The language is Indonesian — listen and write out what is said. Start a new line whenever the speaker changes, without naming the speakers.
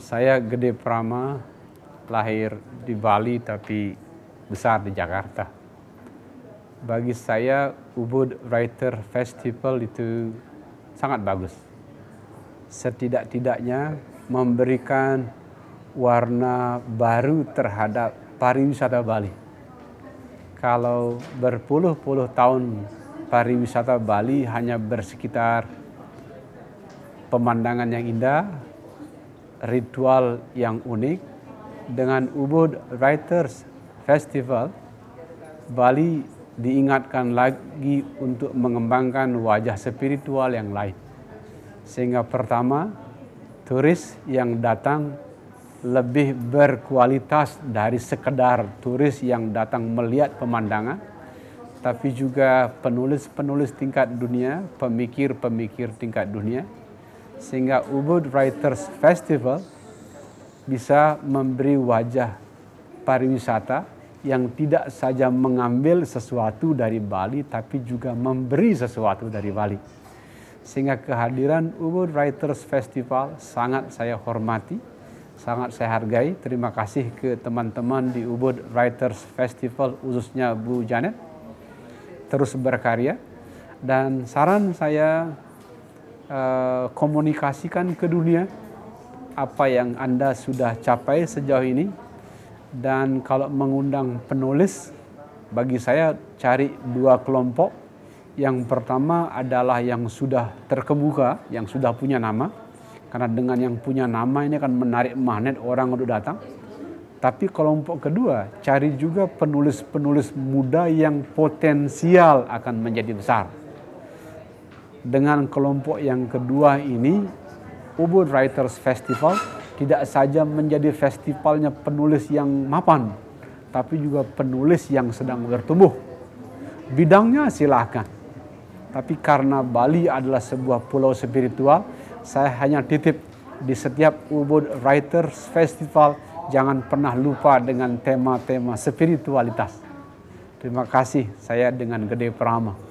Saya Gede Prama, lahir di Bali tapi besar di Jakarta. Bagi saya Ubud Writer Festival itu sangat bagus. Setidak-tidaknya memberikan warna baru terhadap pariwisata Bali. Kalau berpuluh-puluh tahun pariwisata Bali hanya bersekitar pemandangan yang indah, ritual yang unik, dengan Ubud Writers Festival, Bali diingatkan lagi untuk mengembangkan wajah spiritual yang lain. Sehingga pertama, turis yang datang lebih berkualitas dari sekedar turis yang datang melihat pemandangan, tapi juga penulis-penulis tingkat dunia, pemikir-pemikir tingkat dunia, sehingga Ubud Writers Festival bisa memberi wajah pariwisata yang tidak saja mengambil sesuatu dari Bali, tapi juga memberi sesuatu dari Bali. Sehingga kehadiran Ubud Writers Festival sangat saya hormati, sangat saya hargai. Terima kasih ke teman-teman di Ubud Writers Festival, khususnya Bu Janet. Terus berkarya. Dan saran saya uh, komunikasikan ke dunia apa yang Anda sudah capai sejauh ini. Dan kalau mengundang penulis, bagi saya cari dua kelompok. Yang pertama adalah yang sudah terkemuka, yang sudah punya nama karena dengan yang punya nama ini akan menarik magnet orang untuk datang. Tapi kelompok kedua, cari juga penulis-penulis muda yang potensial akan menjadi besar. Dengan kelompok yang kedua ini, Ubud Writers Festival tidak saja menjadi festivalnya penulis yang mapan, tapi juga penulis yang sedang bertumbuh. Bidangnya silahkan. Tapi karena Bali adalah sebuah pulau spiritual, saya hanya titip di setiap Ubud Writers Festival jangan pernah lupa dengan tema-tema spiritualitas. Terima kasih saya dengan Gede Prama.